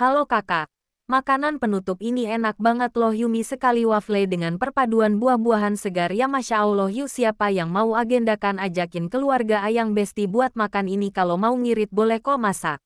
Halo kakak. Makanan penutup ini enak banget loh Yumi sekali waffle dengan perpaduan buah-buahan segar ya Masya Allah yuk siapa yang mau agendakan ajakin keluarga Ayang Besti buat makan ini kalau mau ngirit boleh kok masak.